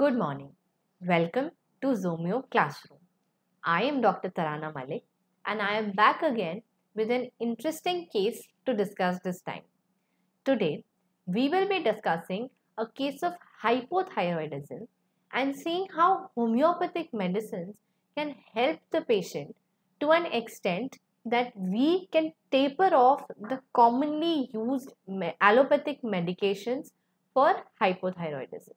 Good morning. Welcome to Zomeo Classroom. I am Dr. Tarana Malik and I am back again with an interesting case to discuss this time. Today, we will be discussing a case of hypothyroidism and seeing how homeopathic medicines can help the patient to an extent that we can taper off the commonly used allopathic medications for hypothyroidism.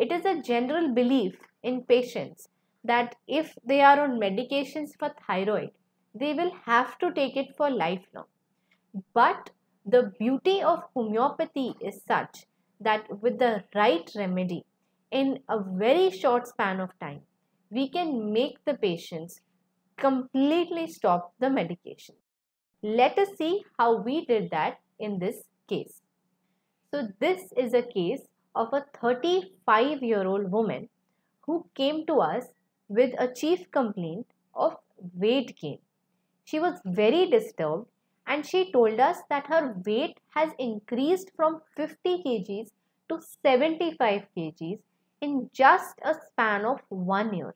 It is a general belief in patients that if they are on medications for thyroid, they will have to take it for lifelong. But the beauty of homeopathy is such that with the right remedy, in a very short span of time, we can make the patients completely stop the medication. Let us see how we did that in this case. So, this is a case of a 35 year old woman who came to us with a chief complaint of weight gain. She was very disturbed and she told us that her weight has increased from 50 kgs to 75 kgs in just a span of one year.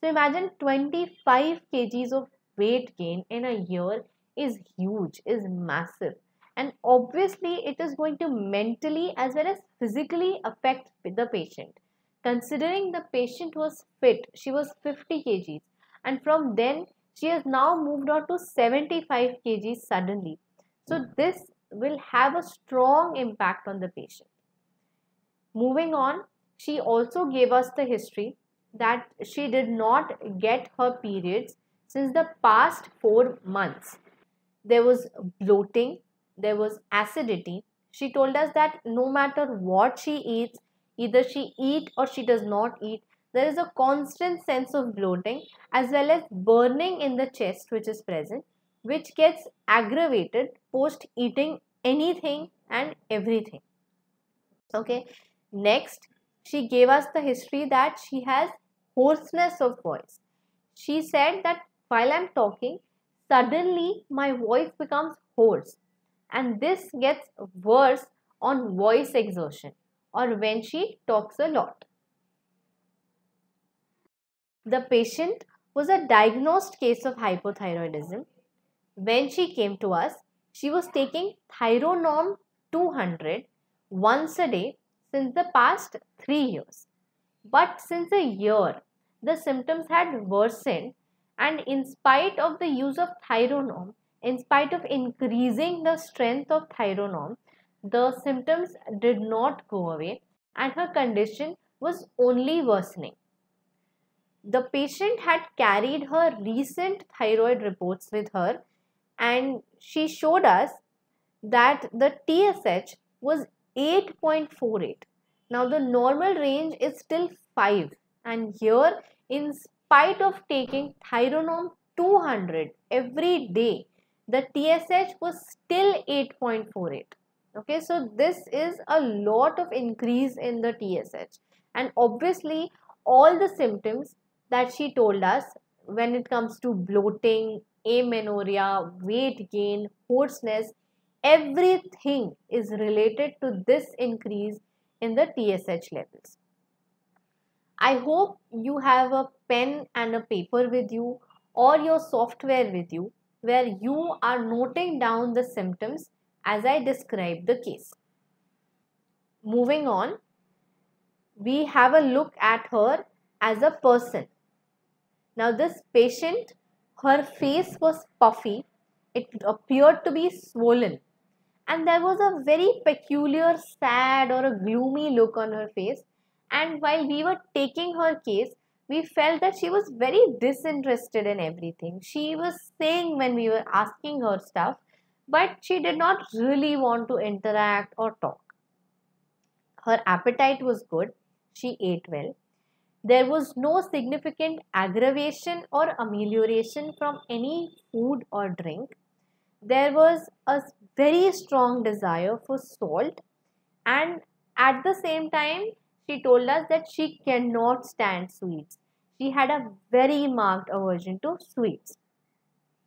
So imagine 25 kgs of weight gain in a year is huge, is massive and obviously it is going to mentally as well as physically affect the patient. Considering the patient was fit she was 50 kgs. And from then she has now moved on to 75 kgs suddenly. So this will have a strong impact on the patient. Moving on she also gave us the history that she did not get her periods since the past 4 months. There was bloating there was acidity. She told us that no matter what she eats, either she eat or she does not eat, there is a constant sense of bloating as well as burning in the chest which is present, which gets aggravated post eating anything and everything. Okay, next she gave us the history that she has hoarseness of voice. She said that while I'm talking, suddenly my voice becomes hoarse and this gets worse on voice exertion or when she talks a lot. The patient was a diagnosed case of hypothyroidism. When she came to us, she was taking Thyronorm 200 once a day since the past 3 years. But since a year, the symptoms had worsened and in spite of the use of Thyronorm, in spite of increasing the strength of Thyronorm, the symptoms did not go away and her condition was only worsening. The patient had carried her recent thyroid reports with her and she showed us that the TSH was 8.48. Now the normal range is still 5 and here in spite of taking Thyronorm 200 every day the TSH was still 8.48. Okay, so this is a lot of increase in the TSH and obviously all the symptoms that she told us when it comes to bloating, amenorrhea, weight gain, hoarseness, everything is related to this increase in the TSH levels. I hope you have a pen and a paper with you or your software with you where you are noting down the symptoms as I describe the case. Moving on, we have a look at her as a person. Now this patient, her face was puffy, it appeared to be swollen and there was a very peculiar sad or a gloomy look on her face and while we were taking her case, we felt that she was very disinterested in everything. She was saying when we were asking her stuff, but she did not really want to interact or talk. Her appetite was good. She ate well. There was no significant aggravation or amelioration from any food or drink. There was a very strong desire for salt, and at the same time, she told us that she cannot stand sweets. She had a very marked aversion to sweets.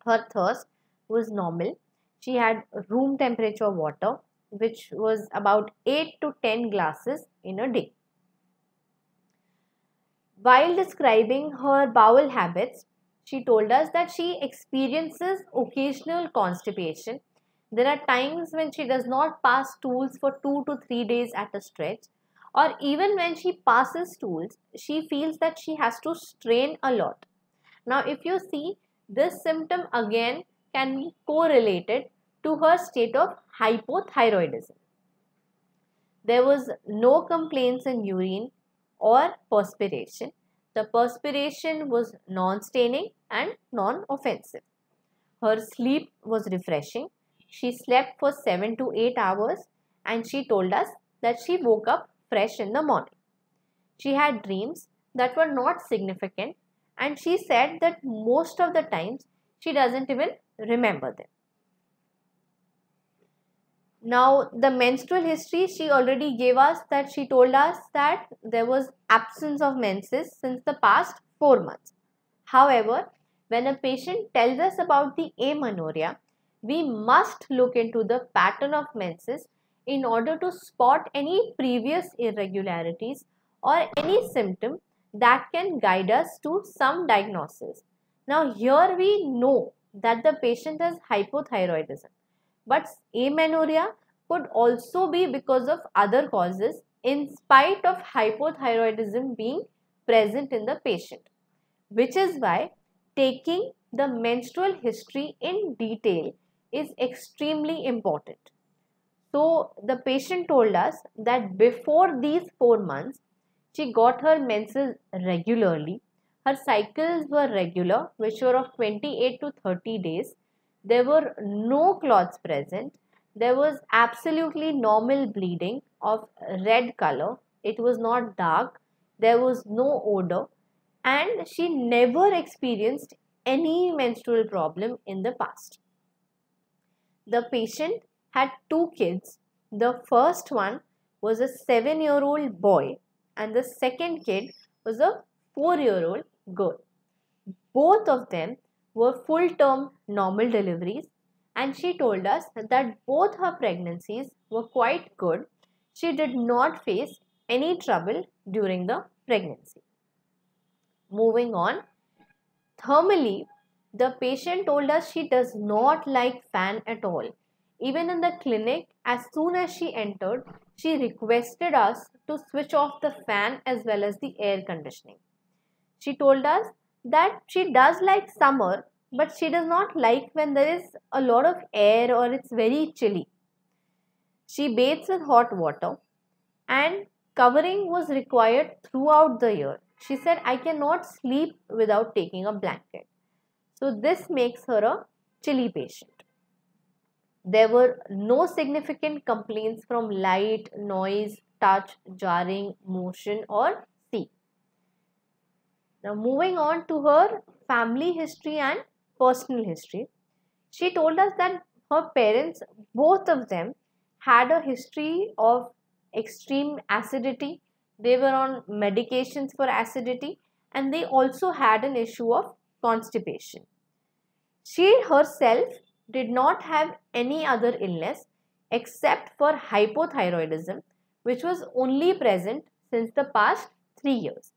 Her thirst was normal. She had room temperature water, which was about 8 to 10 glasses in a day. While describing her bowel habits, she told us that she experiences occasional constipation. There are times when she does not pass stools for two to three days at a stretch, or even when she passes stools, she feels that she has to strain a lot. Now, if you see, this symptom again can be correlated to her state of hypothyroidism. There was no complaints in urine or perspiration. The perspiration was non-staining and non-offensive. Her sleep was refreshing. She slept for 7 to 8 hours and she told us that she woke up fresh in the morning. She had dreams that were not significant and she said that most of the times she doesn't even remember them. Now, the menstrual history she already gave us that she told us that there was absence of menses since the past 4 months. However, when a patient tells us about the amenorrhea, we must look into the pattern of menses in order to spot any previous irregularities or any symptom that can guide us to some diagnosis. Now, here we know that the patient has hypothyroidism but amenorrhea could also be because of other causes in spite of hypothyroidism being present in the patient, which is why taking the menstrual history in detail is extremely important. So, the patient told us that before these 4 months, she got her menses regularly. Her cycles were regular, which were of 28 to 30 days there were no clots present. There was absolutely normal bleeding of red color. It was not dark. There was no odor. And she never experienced any menstrual problem in the past. The patient had two kids. The first one was a seven year old boy, and the second kid was a four year old girl. Both of them were full term normal deliveries and she told us that both her pregnancies were quite good. She did not face any trouble during the pregnancy. Moving on, thermally, the patient told us she does not like fan at all. Even in the clinic, as soon as she entered, she requested us to switch off the fan as well as the air conditioning. She told us that she does like summer, but she does not like when there is a lot of air or it's very chilly. She bathes with hot water and covering was required throughout the year. She said, I cannot sleep without taking a blanket. So, this makes her a chilly patient. There were no significant complaints from light, noise, touch, jarring, motion, or sea. now, moving on to her family history and personal history, she told us that her parents, both of them, had a history of extreme acidity. They were on medications for acidity and they also had an issue of constipation. She herself did not have any other illness except for hypothyroidism, which was only present since the past three years.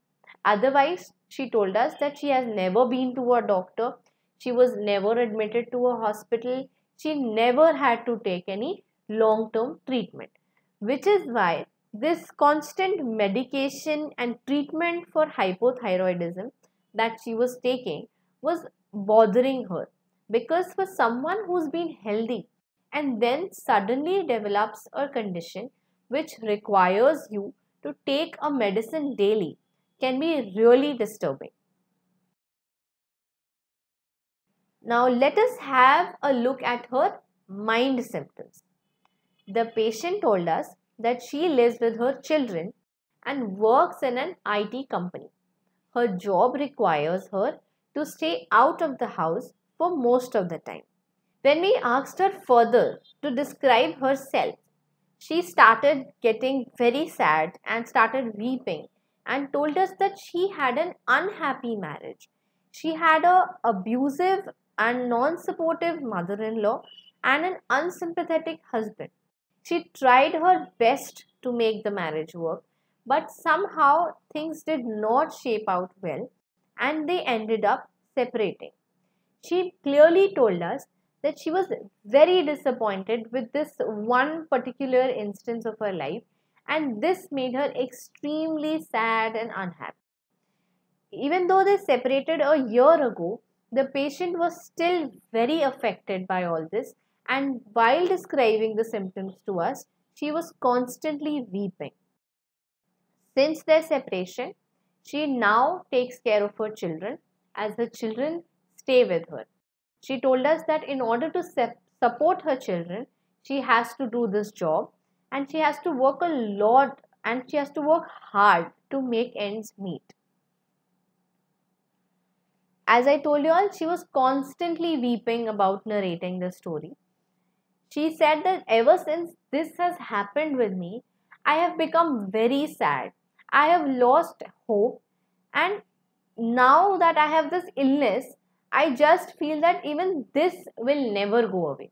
Otherwise, she told us that she has never been to a doctor. She was never admitted to a hospital. She never had to take any long term treatment, which is why this constant medication and treatment for hypothyroidism that she was taking was bothering her because for someone who's been healthy and then suddenly develops a condition which requires you to take a medicine daily can be really disturbing. Now let us have a look at her mind symptoms. The patient told us that she lives with her children and works in an IT company. Her job requires her to stay out of the house for most of the time. When we asked her further to describe herself, she started getting very sad and started weeping and told us that she had an unhappy marriage. She had a abusive and non-supportive mother-in-law and an unsympathetic husband. She tried her best to make the marriage work, but somehow things did not shape out well and they ended up separating. She clearly told us that she was very disappointed with this one particular instance of her life and this made her extremely sad and unhappy. Even though they separated a year ago, the patient was still very affected by all this and while describing the symptoms to us, she was constantly weeping. Since their separation, she now takes care of her children as her children stay with her. She told us that in order to support her children, she has to do this job and she has to work a lot and she has to work hard to make ends meet. As I told you all, she was constantly weeping about narrating the story. She said that ever since this has happened with me, I have become very sad. I have lost hope, and now that I have this illness, I just feel that even this will never go away.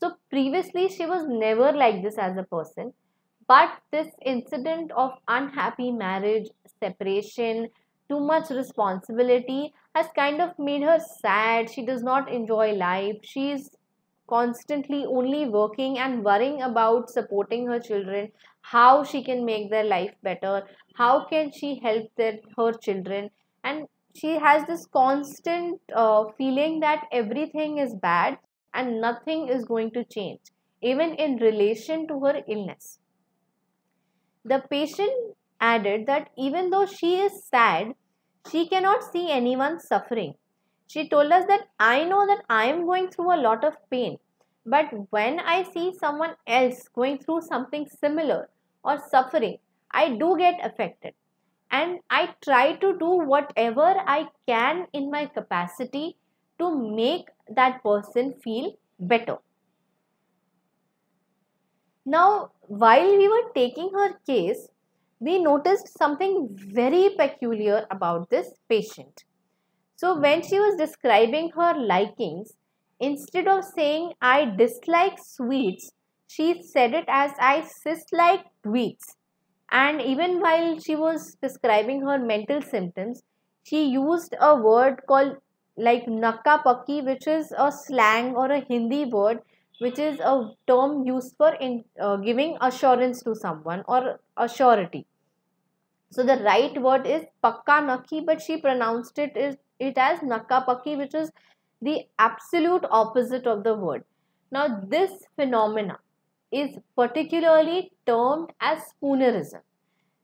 So previously she was never like this as a person. But this incident of unhappy marriage, separation, too much responsibility has kind of made her sad. She does not enjoy life. She's constantly only working and worrying about supporting her children, how she can make their life better, how can she help their, her children. And she has this constant uh, feeling that everything is bad and nothing is going to change, even in relation to her illness. The patient added that even though she is sad, she cannot see anyone suffering. She told us that I know that I am going through a lot of pain, but when I see someone else going through something similar or suffering, I do get affected. And I try to do whatever I can in my capacity to make that person feel better. Now, while we were taking her case, we noticed something very peculiar about this patient. So, when she was describing her likings, instead of saying I dislike sweets, she said it as I dislike tweets. And even while she was describing her mental symptoms, she used a word called like nakka pakki, which is a slang or a Hindi word, which is a term used for in, uh, giving assurance to someone or assurity. So the right word is pakka nakki, but she pronounced it is it as nakka pakki, which is the absolute opposite of the word. Now this phenomena is particularly termed as spoonerism,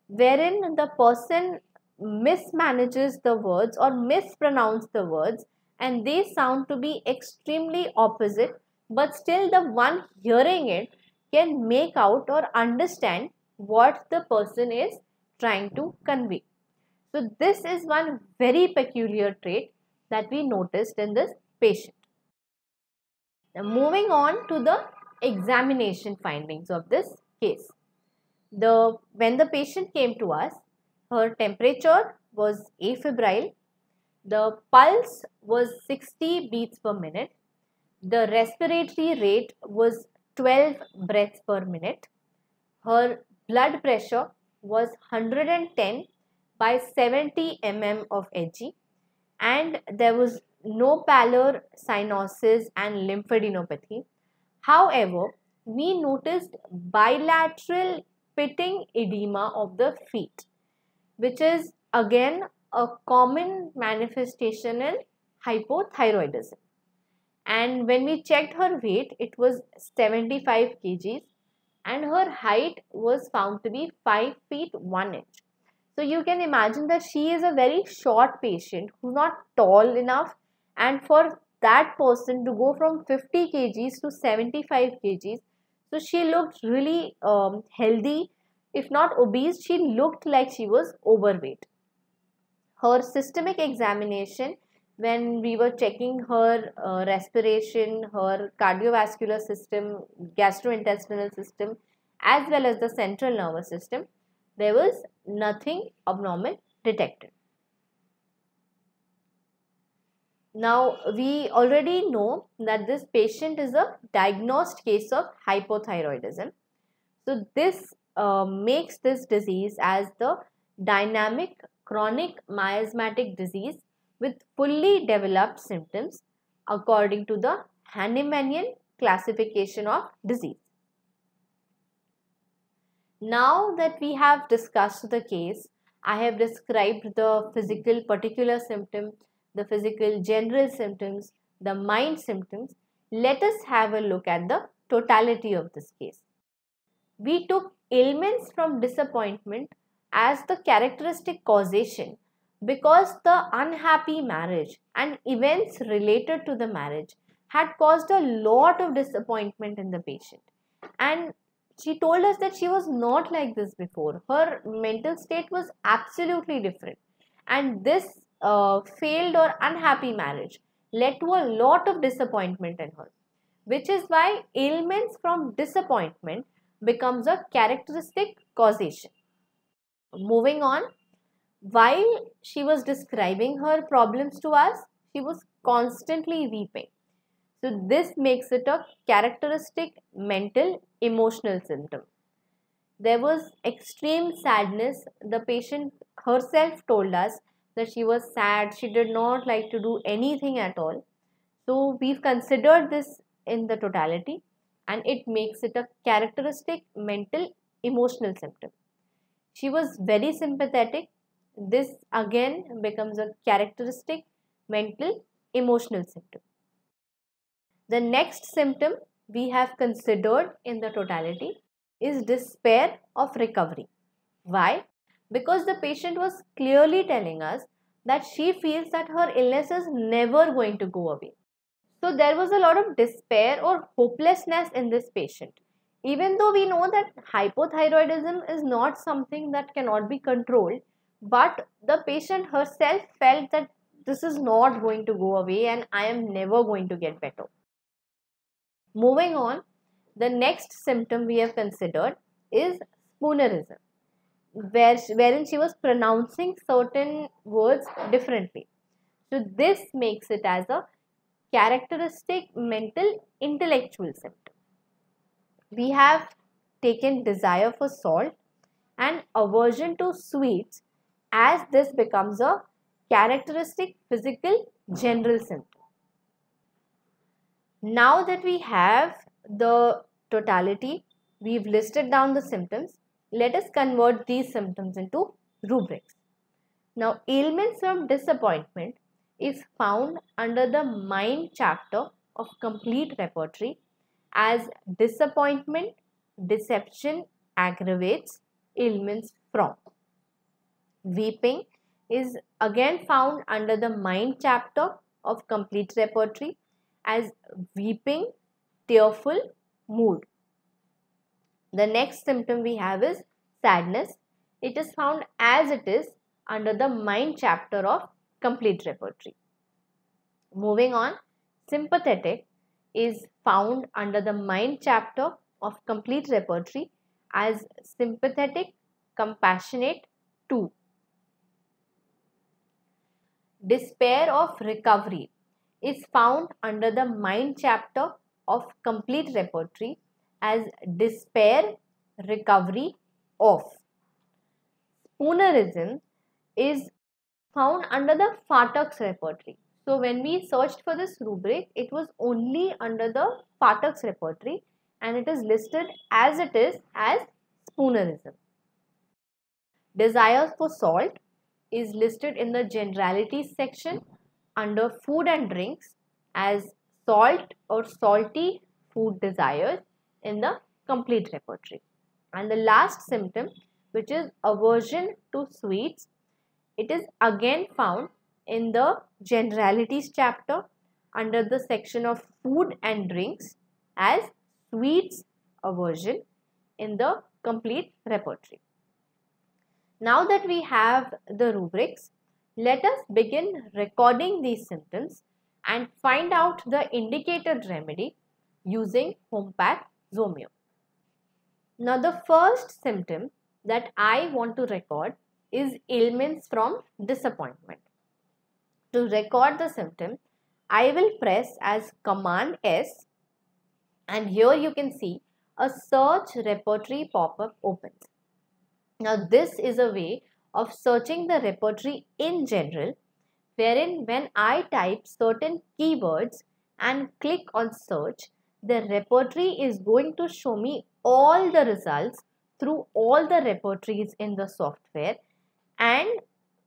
wherein the person mismanages the words or mispronounce the words and they sound to be extremely opposite but still the one hearing it can make out or understand what the person is trying to convey. So this is one very peculiar trait that we noticed in this patient. Now moving on to the examination findings of this case. The when the patient came to us, her temperature was afebrile. The pulse was 60 beats per minute. The respiratory rate was 12 breaths per minute. Her blood pressure was 110 by 70 mm of Hg and there was no pallor, cyanosis and lymphadenopathy. However, we noticed bilateral pitting edema of the feet which is again a common manifestation in hypothyroidism. And when we checked her weight, it was 75 kgs and her height was found to be 5 feet 1 inch. So you can imagine that she is a very short patient who's not tall enough and for that person to go from 50 kgs to 75 kgs so she looked really um, healthy if not obese, she looked like she was overweight. Her systemic examination, when we were checking her uh, respiration, her cardiovascular system, gastrointestinal system, as well as the central nervous system, there was nothing abnormal detected. Now, we already know that this patient is a diagnosed case of hypothyroidism. So, this uh, makes this disease as the dynamic chronic miasmatic disease with fully developed symptoms according to the Hahnemannian classification of disease. Now that we have discussed the case, I have described the physical particular symptom, the physical general symptoms, the mind symptoms. Let us have a look at the totality of this case. We took ailments from disappointment as the characteristic causation because the unhappy marriage and events related to the marriage had caused a lot of disappointment in the patient. And she told us that she was not like this before. Her mental state was absolutely different. And this uh, failed or unhappy marriage led to a lot of disappointment in her, which is why ailments from disappointment becomes a characteristic causation. Moving on, while she was describing her problems to us, she was constantly weeping. So this makes it a characteristic mental emotional symptom. There was extreme sadness. The patient herself told us that she was sad. She did not like to do anything at all. So we've considered this in the totality and it makes it a characteristic mental emotional symptom. She was very sympathetic. This again becomes a characteristic mental emotional symptom. The next symptom we have considered in the totality is despair of recovery. Why? Because the patient was clearly telling us that she feels that her illness is never going to go away. So there was a lot of despair or hopelessness in this patient. Even though we know that hypothyroidism is not something that cannot be controlled, but the patient herself felt that this is not going to go away and I am never going to get better. Moving on, the next symptom we have considered is spoonerism, where, wherein she was pronouncing certain words differently. So this makes it as a characteristic mental intellectual symptom. We have taken desire for salt and aversion to sweets as this becomes a characteristic physical general symptom. Now that we have the totality, we've listed down the symptoms. Let us convert these symptoms into rubrics. Now, ailments from disappointment is found under the mind chapter of complete repertory as disappointment, deception aggravates ailments from. Weeping is again found under the mind chapter of complete repertory as weeping, tearful mood. The next symptom we have is sadness. It is found as it is under the mind chapter of complete repertory. Moving on, sympathetic is found under the mind chapter of complete repertory as sympathetic, compassionate too. Despair of recovery is found under the mind chapter of complete repertory as despair recovery of. Spoonerism is found under the Phatak's repertory. So when we searched for this rubric, it was only under the Phatak's repertory and it is listed as it is as spoonerism. Desire for salt is listed in the generalities section under food and drinks as salt or salty food desires in the complete repertory. And the last symptom which is aversion to sweets, it is again found in the generalities chapter under the section of food and drinks as sweets aversion in the complete repertory. Now that we have the rubrics, let us begin recording these symptoms and find out the indicated remedy using Hompath Zomeo. Now the first symptom that I want to record is ailments from disappointment. To record the symptom, I will press as command S and here you can see a search repertory pop-up opens. Now this is a way of searching the repertory in general wherein when I type certain keywords and click on search, the repertory is going to show me all the results through all the repertories in the software and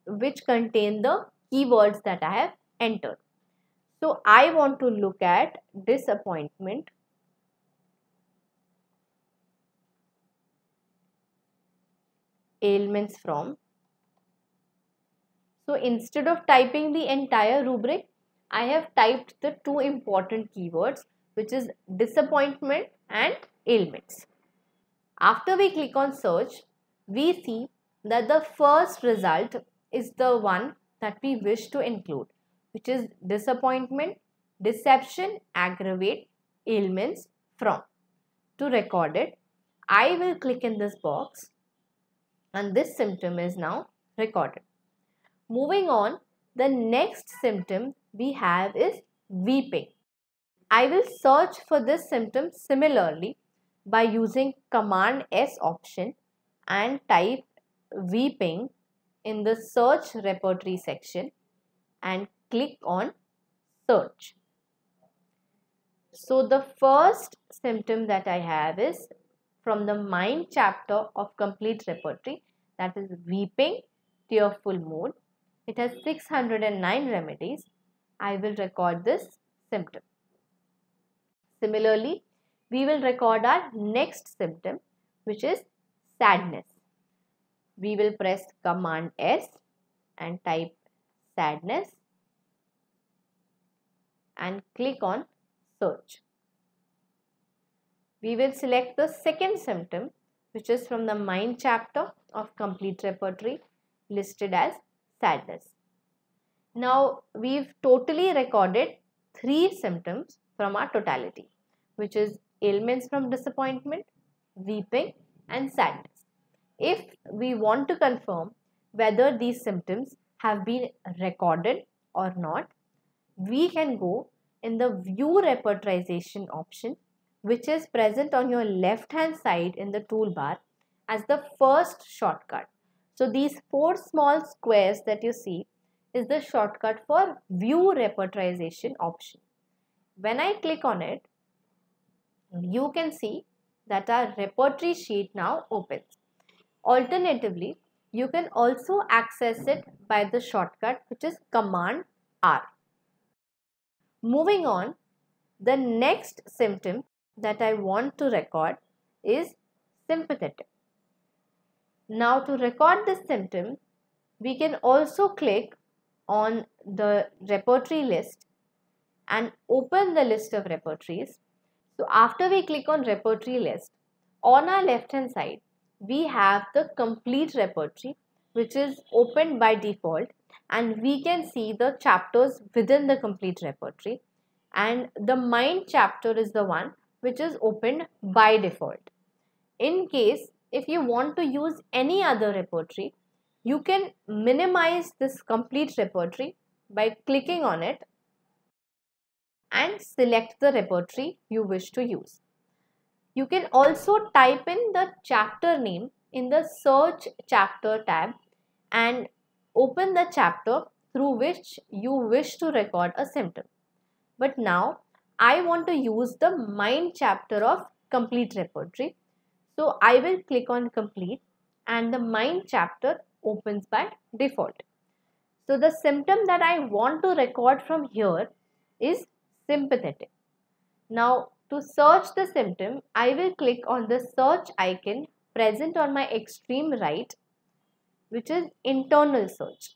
which contain the keywords that I have entered. So I want to look at disappointment ailments from. So instead of typing the entire rubric, I have typed the two important keywords which is disappointment and ailments. After we click on search, we see that the first result is the one that we wish to include, which is disappointment, deception, aggravate, ailments from. To record it, I will click in this box and this symptom is now recorded. Moving on, the next symptom we have is weeping. I will search for this symptom similarly by using command S option and type weeping in the search repertory section and click on search. So the first symptom that I have is from the mind chapter of complete repertory that is weeping, tearful mood. It has 609 remedies. I will record this symptom. Similarly, we will record our next symptom which is sadness. We will press command S and type sadness and click on search. We will select the second symptom which is from the mind chapter of complete repertory listed as sadness. Now we've totally recorded three symptoms from our totality which is ailments from disappointment, weeping and sadness. If we want to confirm whether these symptoms have been recorded or not, we can go in the view repertorization option which is present on your left hand side in the toolbar as the first shortcut. So these four small squares that you see is the shortcut for view repertorization option. When I click on it, you can see that our repertory sheet now opens. Alternatively, you can also access it by the shortcut which is Command R. Moving on, the next symptom that I want to record is sympathetic. Now to record this symptom, we can also click on the repertory list and open the list of repertories so after we click on repertory list, on our left hand side, we have the complete repertory which is opened by default and we can see the chapters within the complete repertory and the mind chapter is the one which is opened by default. In case if you want to use any other repertory, you can minimize this complete repertory by clicking on it and select the repertory you wish to use. You can also type in the chapter name in the search chapter tab and open the chapter through which you wish to record a symptom. But now I want to use the mind chapter of complete repertory. So I will click on complete and the mind chapter opens by default. So the symptom that I want to record from here is sympathetic. Now to search the symptom, I will click on the search icon present on my extreme right which is internal search.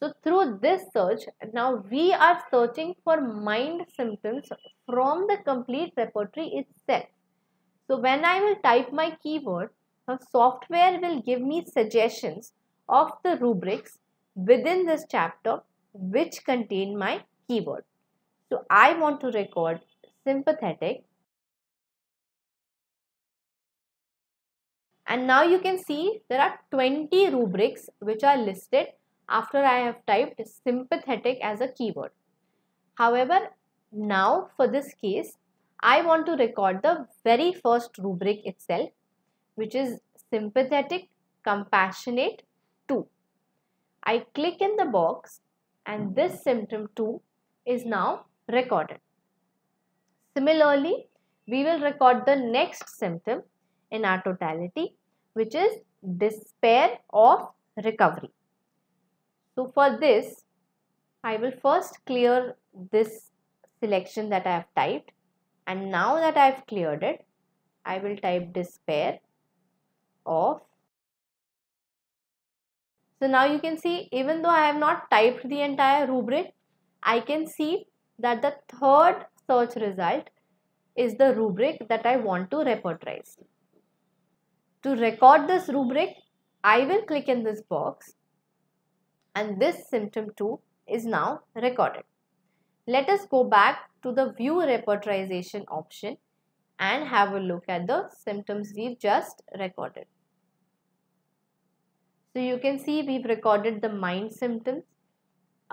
So through this search, now we are searching for mind symptoms from the complete repertory itself. So when I will type my keyword, the software will give me suggestions of the rubrics within this chapter which contain my keyword. So I want to record sympathetic. And now you can see there are 20 rubrics which are listed after I have typed sympathetic as a keyword. However, now for this case, I want to record the very first rubric itself, which is sympathetic, compassionate 2. I click in the box and this symptom 2 is now recorded. Similarly, we will record the next symptom in our totality which is despair of recovery. So for this, I will first clear this selection that I have typed and now that I have cleared it, I will type despair of. So now you can see even though I have not typed the entire rubric, I can see that the third search result is the rubric that I want to repertorize. To record this rubric, I will click in this box and this symptom 2 is now recorded. Let us go back to the view repertorization option and have a look at the symptoms we've just recorded. So you can see we've recorded the mind symptoms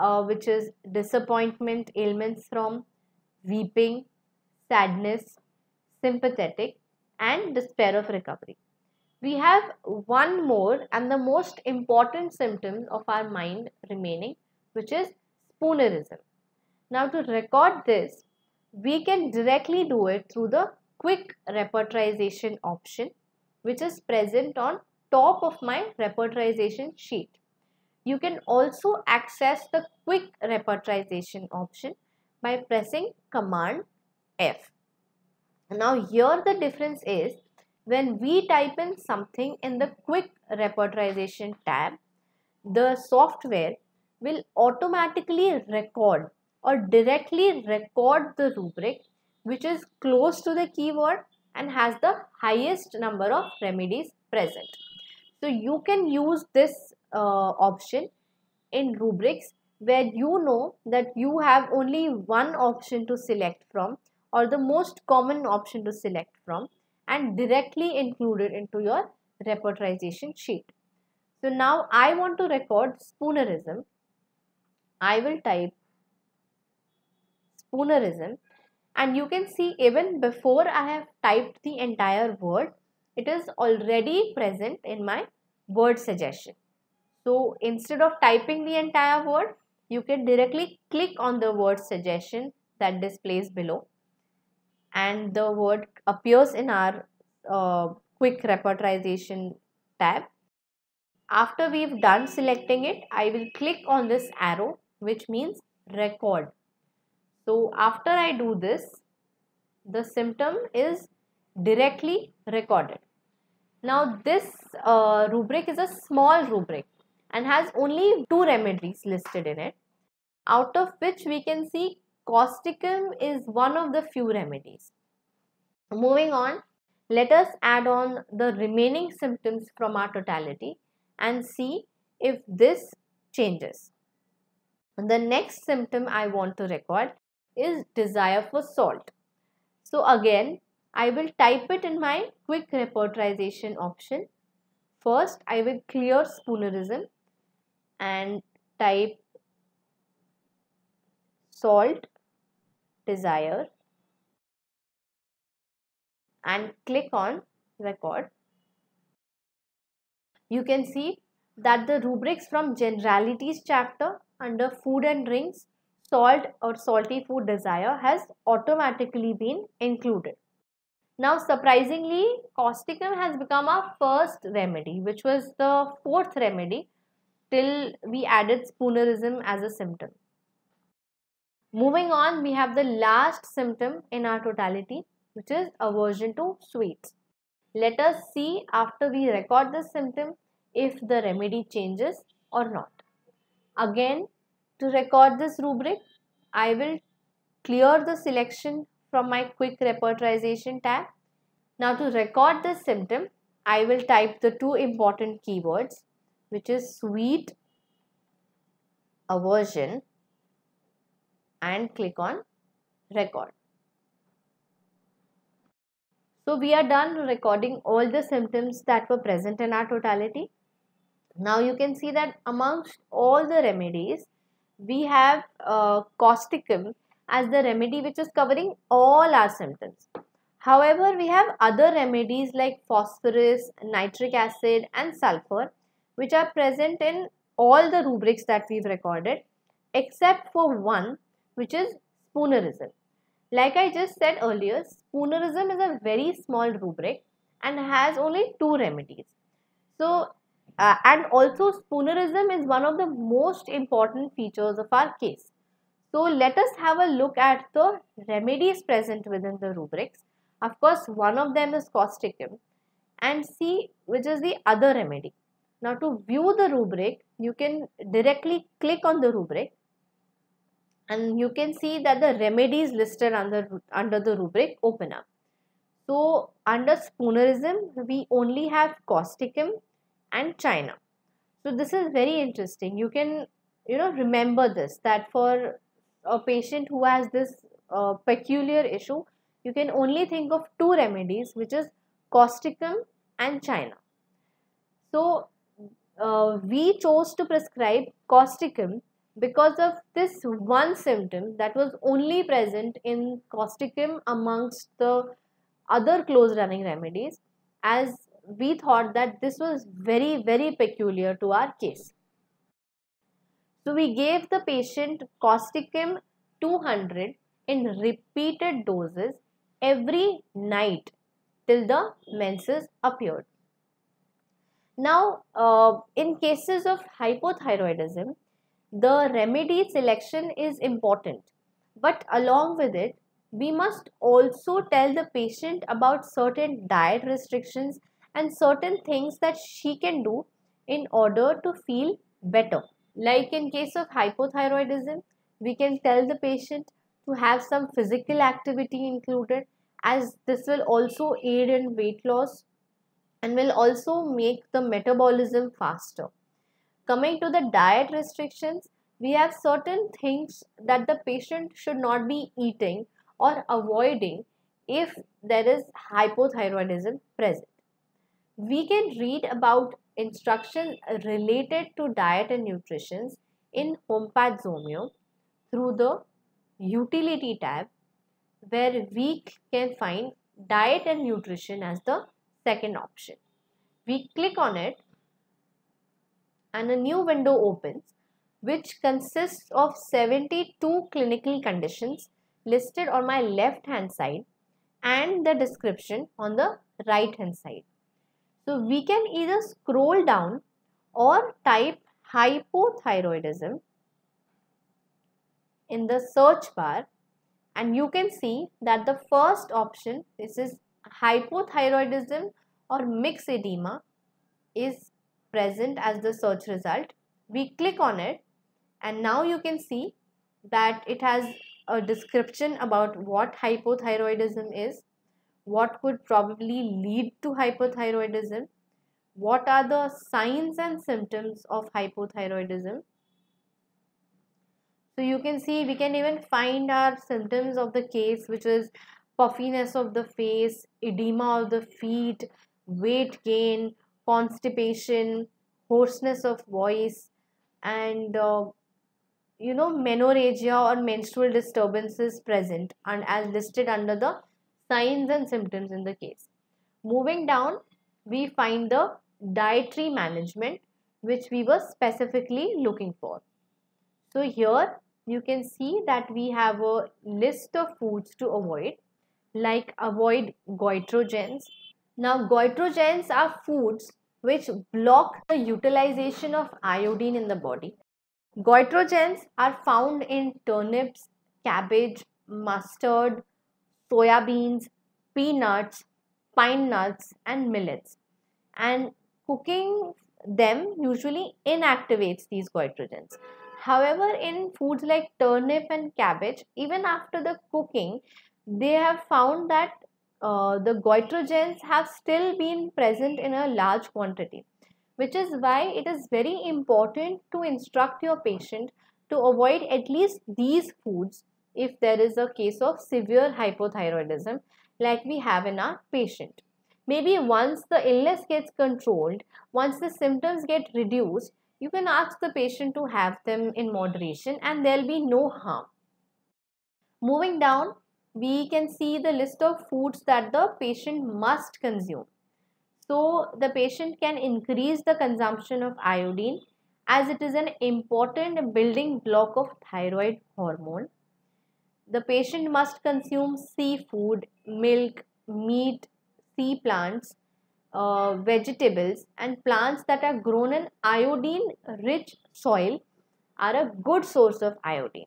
uh, which is disappointment, ailments from weeping, sadness, sympathetic and despair of recovery. We have one more and the most important symptom of our mind remaining which is spoonerism. Now to record this, we can directly do it through the quick repertorization option which is present on top of my repertorization sheet. You can also access the quick repertorization option by pressing command F. Now here the difference is when we type in something in the quick repertorization tab, the software will automatically record or directly record the rubric which is close to the keyword and has the highest number of remedies present. So you can use this uh, option in rubrics where you know that you have only one option to select from or the most common option to select from and directly include it into your repertorization sheet. So now I want to record spoonerism. I will type spoonerism and you can see even before I have typed the entire word it is already present in my word suggestion. So instead of typing the entire word you can directly click on the word suggestion that displays below and the word appears in our uh, quick repertorization tab. After we've done selecting it, I will click on this arrow which means record. So after I do this, the symptom is directly recorded. Now this uh, rubric is a small rubric and has only two remedies listed in it out of which we can see causticum is one of the few remedies. Moving on, let us add on the remaining symptoms from our totality and see if this changes. The next symptom I want to record is desire for salt. So again, I will type it in my quick repertorization option. First, I will clear spoonerism and type salt desire and click on record. You can see that the rubrics from generalities chapter under food and drinks salt or salty food desire has automatically been included. Now surprisingly causticum has become our first remedy which was the fourth remedy till we added spoonerism as a symptom. Moving on we have the last symptom in our totality which is aversion to sweets. Let us see after we record this symptom if the remedy changes or not. Again to record this rubric, I will clear the selection from my quick repertorization tab. Now to record this symptom, I will type the two important keywords which is sweet aversion and click on record. So we are done recording all the symptoms that were present in our totality. Now you can see that amongst all the remedies, we have uh, causticum as the remedy which is covering all our symptoms. However, we have other remedies like phosphorus, nitric acid and sulfur which are present in all the rubrics that we've recorded except for one which is spoonerism. Like I just said earlier, spoonerism is a very small rubric and has only two remedies. So, uh, and also spoonerism is one of the most important features of our case. So, let us have a look at the remedies present within the rubrics. Of course, one of them is causticum and see which is the other remedy. Now, to view the rubric, you can directly click on the rubric and you can see that the remedies listed under, under the rubric open up. So under spoonerism, we only have causticum and China. So this is very interesting. You can, you know, remember this that for a patient who has this uh, peculiar issue, you can only think of two remedies, which is causticum and China. So uh, we chose to prescribe causticum because of this one symptom that was only present in causticum amongst the other close running remedies as we thought that this was very very peculiar to our case. So we gave the patient causticum 200 in repeated doses every night till the menses appeared. Now, uh, in cases of hypothyroidism, the remedy selection is important. But along with it, we must also tell the patient about certain diet restrictions and certain things that she can do in order to feel better. Like in case of hypothyroidism, we can tell the patient to have some physical activity included as this will also aid in weight loss and will also make the metabolism faster. Coming to the diet restrictions, we have certain things that the patient should not be eating or avoiding if there is hypothyroidism present. We can read about instructions related to diet and nutrition in Hompath Zomeo through the utility tab where we can find diet and nutrition as the second option. We click on it and a new window opens which consists of 72 clinical conditions listed on my left hand side and the description on the right hand side. So we can either scroll down or type hypothyroidism in the search bar and you can see that the first option this is hypothyroidism or myxedema is present as the search result. We click on it and now you can see that it has a description about what hypothyroidism is, what could probably lead to hypothyroidism, what are the signs and symptoms of hypothyroidism. So you can see we can even find our symptoms of the case which is puffiness of the face, edema of the feet, weight gain, constipation, hoarseness of voice, and uh, you know menorrhagia or menstrual disturbances present and as listed under the signs and symptoms in the case. Moving down, we find the dietary management which we were specifically looking for. So here you can see that we have a list of foods to avoid like avoid goitrogens. Now goitrogens are foods which block the utilization of iodine in the body. Goitrogens are found in turnips, cabbage, mustard, soya beans, peanuts, pine nuts and millets. And cooking them usually inactivates these goitrogens. However, in foods like turnip and cabbage, even after the cooking, they have found that uh, the goitrogens have still been present in a large quantity which is why it is very important to instruct your patient to avoid at least these foods if there is a case of severe hypothyroidism like we have in our patient. Maybe once the illness gets controlled, once the symptoms get reduced, you can ask the patient to have them in moderation and there will be no harm. Moving down, we can see the list of foods that the patient must consume. So the patient can increase the consumption of iodine as it is an important building block of thyroid hormone. The patient must consume seafood, milk, meat, sea plants, uh, vegetables and plants that are grown in iodine rich soil are a good source of iodine.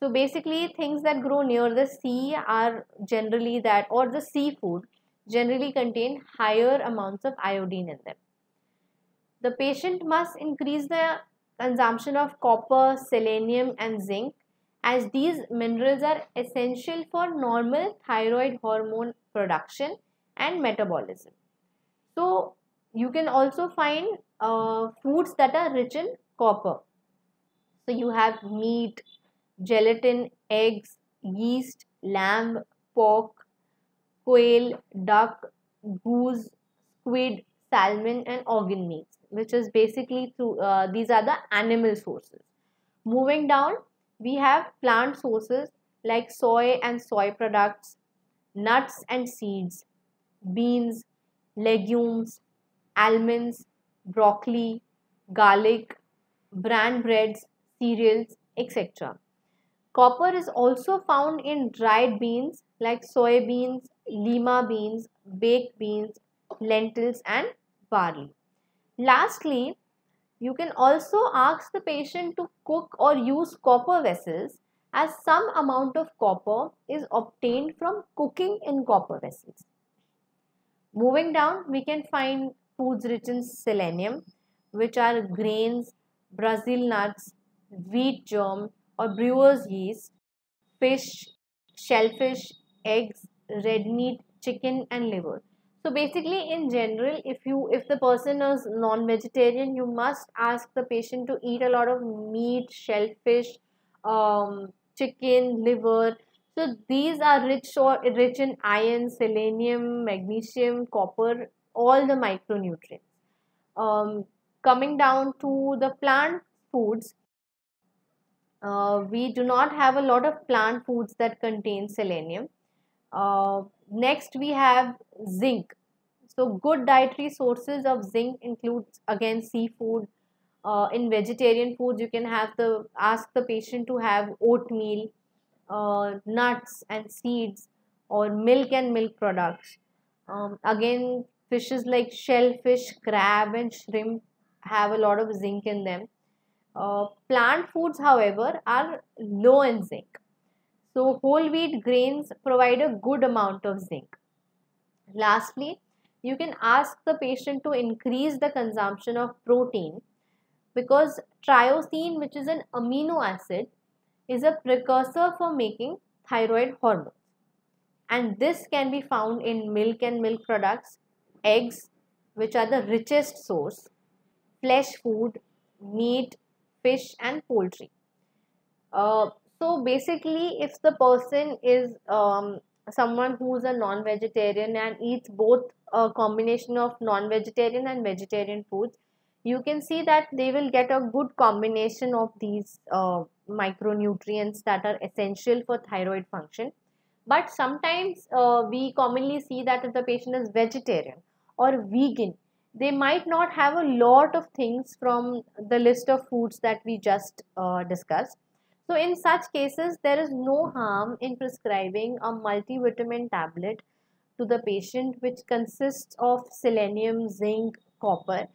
So basically things that grow near the sea are generally that or the seafood generally contain higher amounts of iodine in them. The patient must increase the consumption of copper, selenium and zinc as these minerals are essential for normal thyroid hormone production and metabolism. So you can also find uh, foods that are rich in copper. So you have meat, gelatin, eggs, yeast, lamb, pork, quail, duck, goose, squid, salmon and organ meats which is basically through uh, these are the animal sources. Moving down we have plant sources like soy and soy products, nuts and seeds, beans, legumes, almonds, broccoli, garlic, bran breads, cereals, etc. Copper is also found in dried beans like soybeans, lima beans, baked beans, lentils and barley. Lastly, you can also ask the patient to cook or use copper vessels as some amount of copper is obtained from cooking in copper vessels. Moving down, we can find foods rich in selenium, which are grains, Brazil nuts, wheat germ or brewer's yeast, fish, shellfish, eggs, red meat, chicken and liver. So basically in general, if you if the person is non-vegetarian, you must ask the patient to eat a lot of meat, shellfish, um, chicken, liver. So these are rich or rich in iron, selenium, magnesium, copper, all the micronutrients. Um, coming down to the plant foods, uh, we do not have a lot of plant foods that contain selenium. Uh, next we have zinc. So good dietary sources of zinc includes again seafood. Uh, in vegetarian foods, you can have the ask the patient to have oatmeal, uh, nuts and seeds, or milk and milk products. Um, again, fishes like shellfish, crab, and shrimp have a lot of zinc in them. Uh, plant foods, however, are low in zinc. So whole wheat grains provide a good amount of zinc. Lastly, you can ask the patient to increase the consumption of protein because tyrosine which is an amino acid is a precursor for making thyroid hormone and this can be found in milk and milk products, eggs which are the richest source, flesh food, meat, fish and poultry. Uh, so basically, if the person is um, someone who's a non-vegetarian and eats both a combination of non-vegetarian and vegetarian foods, you can see that they will get a good combination of these uh, micronutrients that are essential for thyroid function. But sometimes uh, we commonly see that if the patient is vegetarian or vegan, they might not have a lot of things from the list of foods that we just uh, discussed so in such cases, there is no harm in prescribing a multivitamin tablet to the patient which consists of selenium, zinc, copper.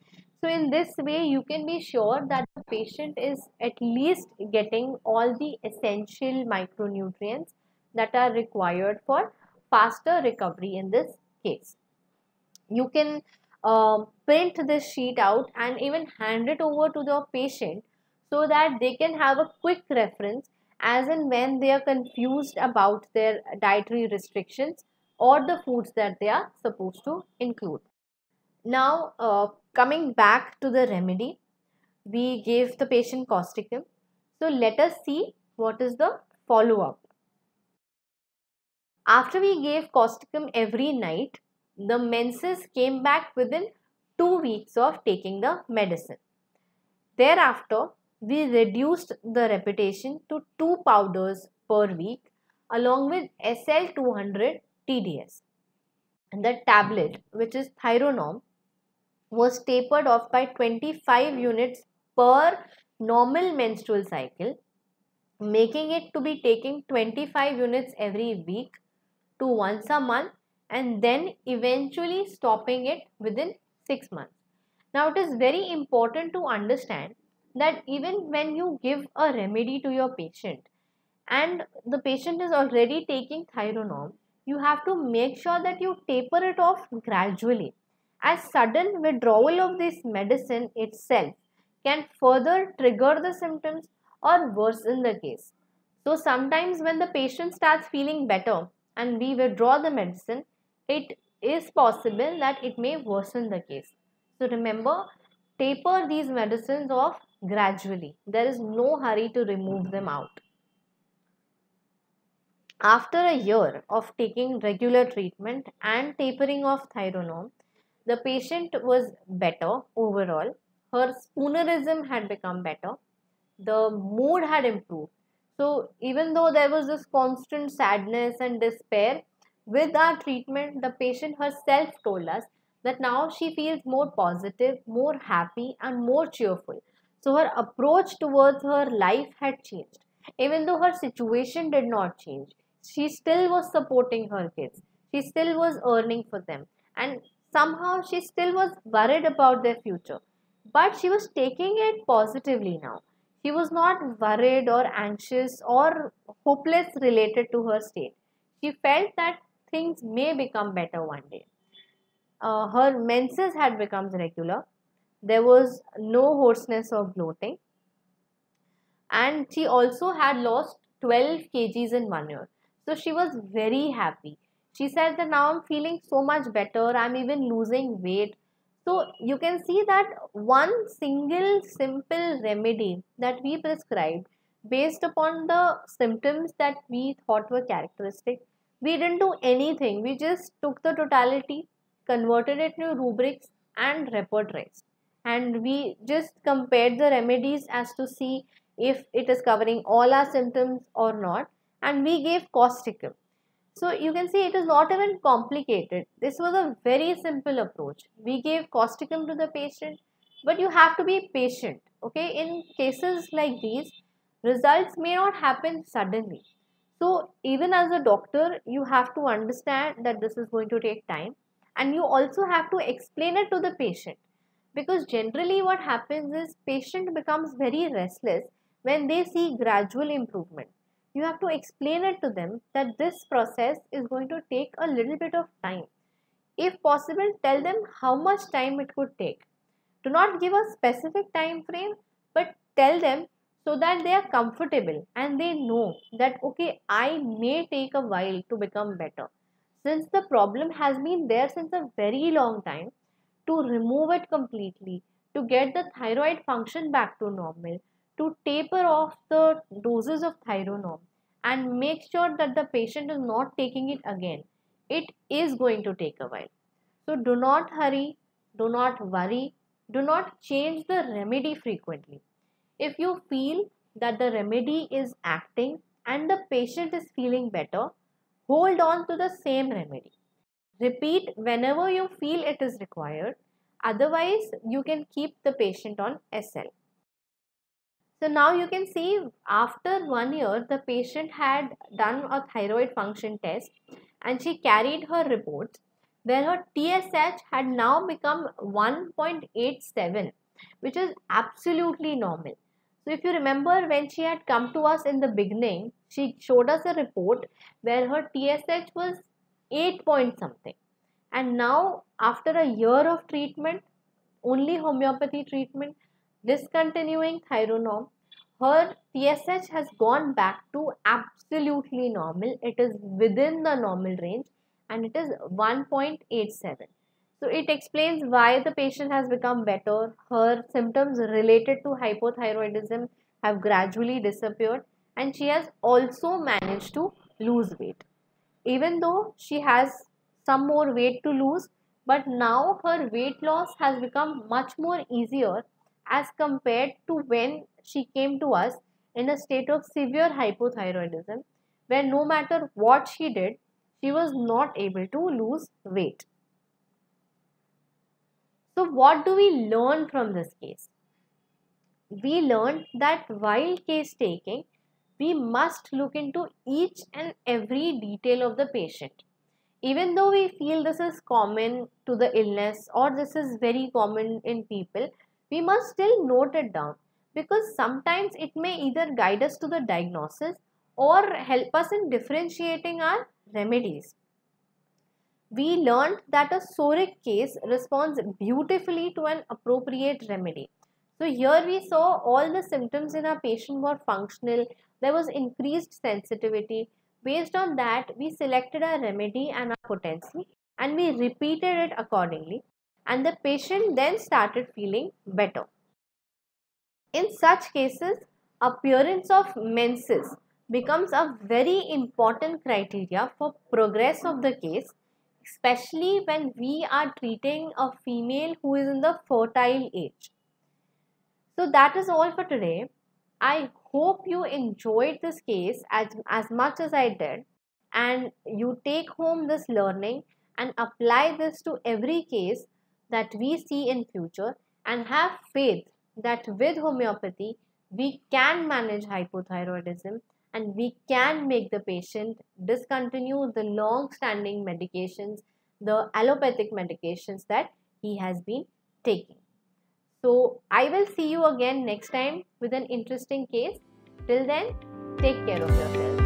So in this way, you can be sure that the patient is at least getting all the essential micronutrients that are required for faster recovery in this case. You can uh, print this sheet out and even hand it over to the patient so that they can have a quick reference as and when they are confused about their dietary restrictions or the foods that they are supposed to include. Now, uh, coming back to the remedy, we gave the patient causticum. So, let us see what is the follow-up. After we gave causticum every night, the menses came back within two weeks of taking the medicine. Thereafter, we reduced the repetition to two powders per week along with SL200 TDS. And the tablet, which is Thyronorm, was tapered off by 25 units per normal menstrual cycle, making it to be taking 25 units every week to once a month and then eventually stopping it within 6 months. Now it is very important to understand that even when you give a remedy to your patient and the patient is already taking Thyronorm, you have to make sure that you taper it off gradually as sudden withdrawal of this medicine itself can further trigger the symptoms or worsen the case. So sometimes when the patient starts feeling better and we withdraw the medicine, it is possible that it may worsen the case. So remember, taper these medicines off gradually. There is no hurry to remove them out. After a year of taking regular treatment and tapering off Thyronorm, the patient was better overall. Her spoonerism had become better. The mood had improved. So, even though there was this constant sadness and despair, with our treatment, the patient herself told us that now she feels more positive, more happy, and more cheerful. So, her approach towards her life had changed. Even though her situation did not change, she still was supporting her kids. She still was earning for them. And somehow she still was worried about their future. But she was taking it positively now. She was not worried or anxious or hopeless related to her state. She felt that things may become better one day. Uh, her menses had become regular. There was no hoarseness or bloating. And she also had lost 12 kgs in one year. So she was very happy. She said that now I'm feeling so much better. I'm even losing weight. So you can see that one single simple remedy that we prescribed based upon the symptoms that we thought were characteristic. We didn't do anything. We just took the totality, converted it to rubrics and repertories. And we just compared the remedies as to see if it is covering all our symptoms or not and we gave causticum. So you can see it is not even complicated. This was a very simple approach. We gave causticum to the patient, but you have to be patient. Okay, in cases like these, results may not happen suddenly. So even as a doctor, you have to understand that this is going to take time and you also have to explain it to the patient because generally what happens is patient becomes very restless when they see gradual improvement you have to explain it to them that this process is going to take a little bit of time. If possible, tell them how much time it could take. Do not give a specific time frame, but tell them so that they are comfortable and they know that okay, I may take a while to become better. Since the problem has been there since a very long time, to remove it completely, to get the thyroid function back to normal, to taper off the doses of Thyronorm and make sure that the patient is not taking it again. It is going to take a while. So do not hurry, do not worry, do not change the remedy frequently. If you feel that the remedy is acting and the patient is feeling better, hold on to the same remedy. Repeat whenever you feel it is required. Otherwise, you can keep the patient on SL. So now you can see after one year, the patient had done a thyroid function test and she carried her reports where her TSH had now become 1.87 which is absolutely normal. So if you remember when she had come to us in the beginning, she showed us a report where her TSH was 8 point something. And now after a year of treatment, only homeopathy treatment, discontinuing Thyronorm, her TSH has gone back to absolutely normal. It is within the normal range and it is 1.87. So it explains why the patient has become better. Her symptoms related to hypothyroidism have gradually disappeared and she has also managed to lose weight. Even though she has some more weight to lose, but now her weight loss has become much more easier as compared to when she came to us in a state of severe hypothyroidism where no matter what she did, she was not able to lose weight. So, what do we learn from this case? We learned that while case taking, we must look into each and every detail of the patient. Even though we feel this is common to the illness or this is very common in people, we must still note it down because sometimes it may either guide us to the diagnosis or help us in differentiating our remedies. We learned that a psoric case responds beautifully to an appropriate remedy. So here we saw all the symptoms in our patient were functional. There was increased sensitivity. Based on that, we selected a remedy and a potency and we repeated it accordingly. And the patient then started feeling better. In such cases, appearance of menses becomes a very important criteria for progress of the case especially when we are treating a female who is in the fertile age. So that is all for today. I hope you enjoyed this case as, as much as I did and you take home this learning and apply this to every case that we see in future and have faith that with homeopathy we can manage hypothyroidism and we can make the patient discontinue the long standing medications, the allopathic medications that he has been taking. So, I will see you again next time with an interesting case. Till then, take care of yourself.